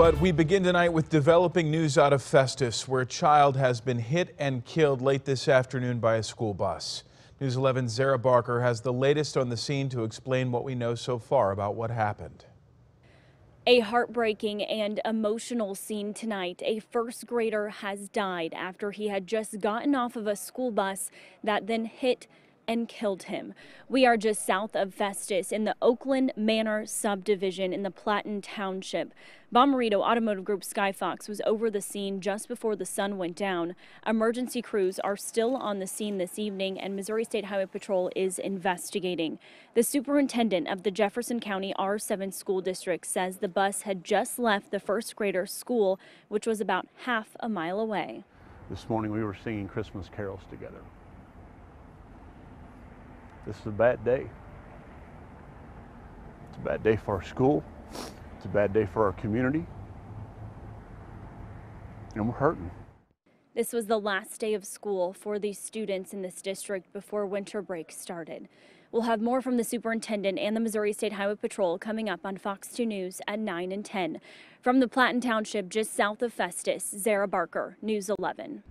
But we begin tonight with developing news out of Festus, where a child has been hit and killed late this afternoon by a school bus. News 11's Zara Barker has the latest on the scene to explain what we know so far about what happened. A heartbreaking and emotional scene tonight. A first grader has died after he had just gotten off of a school bus that then hit and killed him. We are just south of Festus in the Oakland Manor subdivision in the Plattin Township. Bommarito Automotive Group Skyfox was over the scene just before the sun went down. Emergency crews are still on the scene this evening and Missouri State Highway Patrol is investigating. The superintendent of the Jefferson County R7 school district says the bus had just left the first grader school, which was about half a mile away. This morning we were singing Christmas carols together. This is a bad day. It's a bad day for our school. It's a bad day for our community. And we're hurting. This was the last day of school for these students in this district before winter break started. We'll have more from the superintendent and the Missouri State Highway Patrol coming up on Fox 2 News at 9 and 10. From the Plattin Township just south of Festus, Zara Barker, News 11.